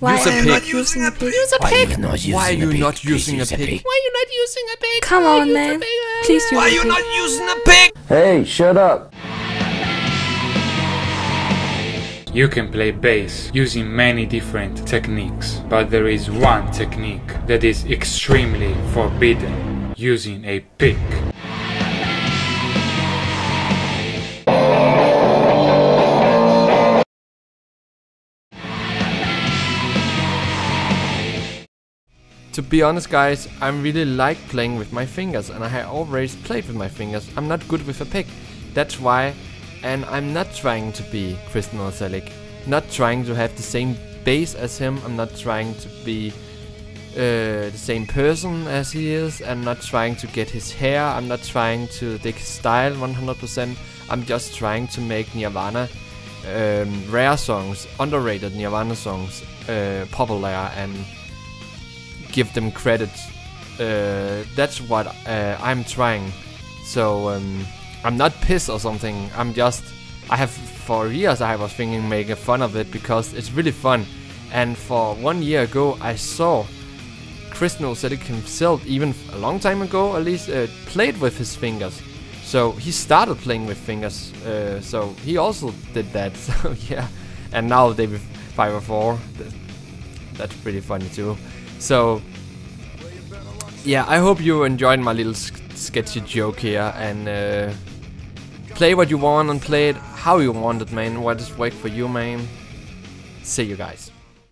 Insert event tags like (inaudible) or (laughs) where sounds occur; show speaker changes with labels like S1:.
S1: Why
S2: Use a
S1: are you
S2: pig.
S1: not using a pig?
S2: Use a
S3: Why
S2: pig.
S3: you not using
S2: Why are you not using a
S3: use a
S2: pig?
S3: pig.
S2: Why are you not using a pig?
S1: Come
S2: Why
S1: on,
S2: use
S1: man.
S2: pig?
S1: Please use
S2: Why
S1: a
S2: are you not using a pig?
S4: Hey, shut up.
S5: You can play bass using many different techniques, but there is one technique that is extremely forbidden using a pick.
S2: To be honest guys, I really like playing with my fingers and I have always played with my fingers. I'm not good with a pick. That's why and I'm not trying to be Krist Novoselic. Not trying to have the same bass as him. I'm not trying to be uh, the same person as he is. I'm not trying to get his hair. I'm not trying to dig his style 100%. I'm just trying to make Nirvana um, rare songs, underrated Nirvana songs, uh, popular and give them credit. Uh, that's what uh, I'm trying. So um, I'm not pissed or something. I'm just I have for years I was thinking making fun of it because it's really fun. And for one year ago I saw Krist Novoselic himself, even a long time ago at least, uh, played with his fingers. So he started playing with fingers. Uh, so he also did that. (laughs) So yeah, and now they Davie 504. th- That's pretty funny too. So yeah, I hope you enjoyed my little sketchy joke here and uh, play what you want and play it how you want it, man. What is work for you, man? See you guys.